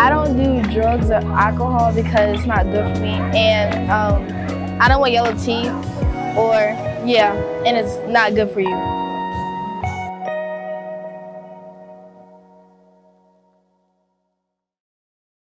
I don't do drugs or alcohol because it's not good for me, and um, I don't want yellow teeth, or yeah, and it's not good for you.